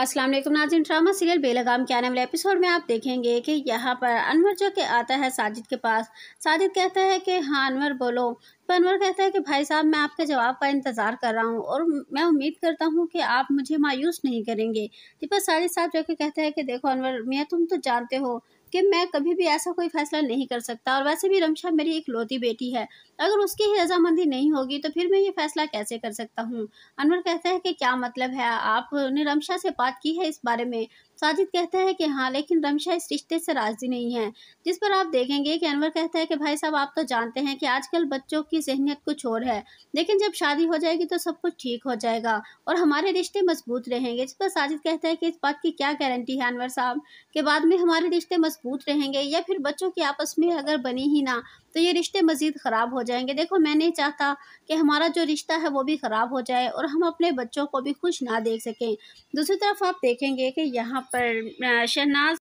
वालेकुम नाजिन drama serial Belgaam के आने वाले एपिसोड में आप देखेंगे कि यहाँ पर अनवर जो के आता है साजिद के पास। साजिद कहता है कि हाँ अनवर बोलो तो अनवर कहता है कि, भाई साहब, मैं आपके जवाब का इंतज़ार कर रहा हूँ और मैं उम्मीद करता हूँ कि आप मुझे मायूस नहीं करेंगे। पर साजिद साहब जो कि कहते हैं कि, देखो अनवर, मियाँ, तुम तो जानते हो कि मैं कभी भी ऐसा कोई फैसला नहीं कर सकता और वैसे भी रमशा मेरी एक लोती बेटी है। अगर उसकी ही रजामंदी नहीं होगी तो फिर मैं ये फैसला कैसे कर सकता हूँ? अनवर कहता है कि, क्या मतलब है? आपने रमशा से बात की है इस बारे में? साजिद कहता है कि हाँ लेकिन रमशा इस रिश्ते से राज़ी नहीं है। जिस पर आप देखेंगे कि अनवर कहता है कि भाई साहब, आप तो जानते हैं कि आजकल बच्चों की जहनीत कुछ और है। लेकिन जब शादी हो जाएगी तो सब कुछ ठीक हो जाएगा और हमारे रिश्ते मज़बूत रहेंगे। जिस पर साजिद कहता है कि इस बात की क्या गारंटी है अनवर साहब, के बाद में हमारे रिश्ते मज़बूत रहेंगे या फिर बच्चों की आपस में अगर बनी ही ना तो ये रिश्ते मज़ीद ख़राब हो जाएँगे। देखो, मैं नहीं चाहता कि हमारा जो रिश्ता है वो भी ख़राब हो जाए और हम अपने बच्चों को भी खुश ना देख सकें। दूसरी तरफ़ आप देखेंगे कि यहाँ पर शहनाज,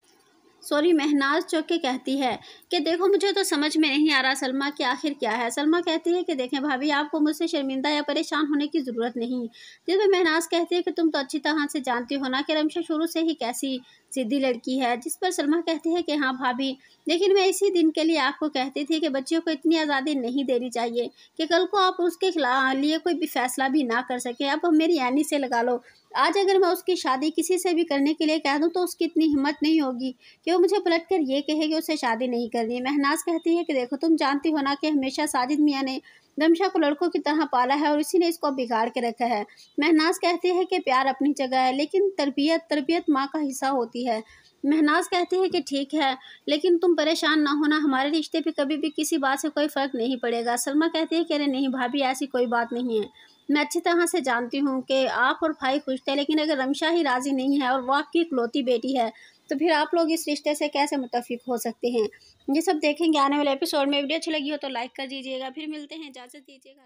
सॉरी, महनाज जो के कहती है कि देखो, मुझे तो समझ में नहीं आ रहा सलमा कि आखिर क्या है। सलमा कहती है कि देखें भाभी, आपको मुझसे शर्मिंदा या परेशान होने की ज़रूरत नहीं। जिस पर महनाज कहती है कि तुम तो अच्छी तरह से जानती हो ना कि रमशा शुरू से ही कैसी सीधी लड़की है, जिस पर सलमा कहती है कि हाँ भाभी, लेकिन मैं इसी दिन के लिए आपको कहती थी कि बच्चियों को इतनी आज़ादी नहीं देनी चाहिए कि कल को आप उसके लिए कोई भी फैसला भी ना कर सके। अब मेरी यानी से लगा लो। आज अगर मैं उसकी शादी किसी से भी करने के लिए कह दूँ तो उसकी इतनी हिम्मत नहीं होगी कि वो मुझे पलट कर ये कहे कि उसे शादी नहीं करनी महनाज कहती है कि देखो, तुम जानती हो ना कि हमेशा साजिद मियाँ ने दमशा को लड़कों की तरह पाला है और इसी ने इसको बिगाड़ के रखा है। महनाज कहती है कि प्यार अपनी जगह है, लेकिन तरबियत तरबियत माँ का हिस्सा होती है। महनाज कहती है कि ठीक है, लेकिन तुम परेशान ना होना, हमारे रिश्ते पे कभी भी किसी बात से कोई फ़र्क नहीं पड़ेगा। सलमा कहती है कि अरे नहीं भाभी, ऐसी कोई बात नहीं है। मैं अच्छी तरह से जानती हूँ कि आप और भाई खुश थे, लेकिन अगर रमशा ही राज़ी नहीं है और वो आपकी इकलौती बेटी है तो फिर आप लोग इस रिश्ते से कैसे मुतफिक हो सकते हैं? ये सब देखेंगे आने वाले एपिसोड में। वीडियो अच्छी लगी हो तो लाइक कर दीजिएगा। फिर मिलते हैं। इजाज़त दीजिएगा।